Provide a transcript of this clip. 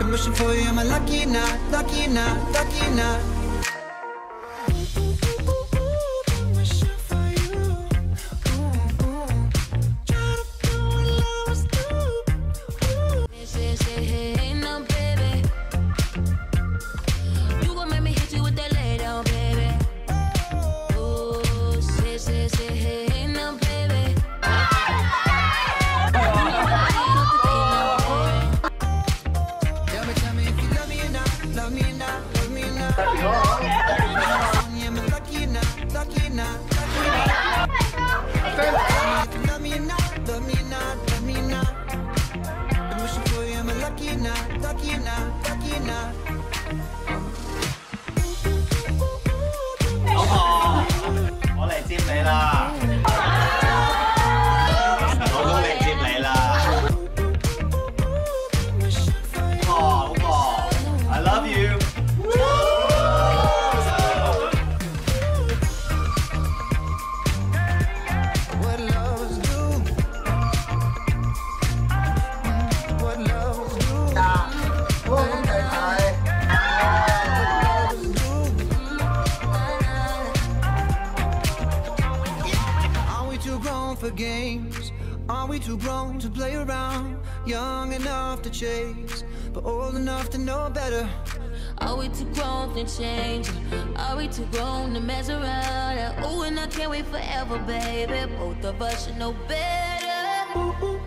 Been wishing for you, am I lucky or not, lucky or not, lucky or not? Love me or grown for games? Are we too grown to play around? Young enough to chase, but old enough to know better. Are we too grown to change? Are we too grown to mess around? Ooh, and I can't wait forever, baby. Both of us should know better. Ooh, ooh.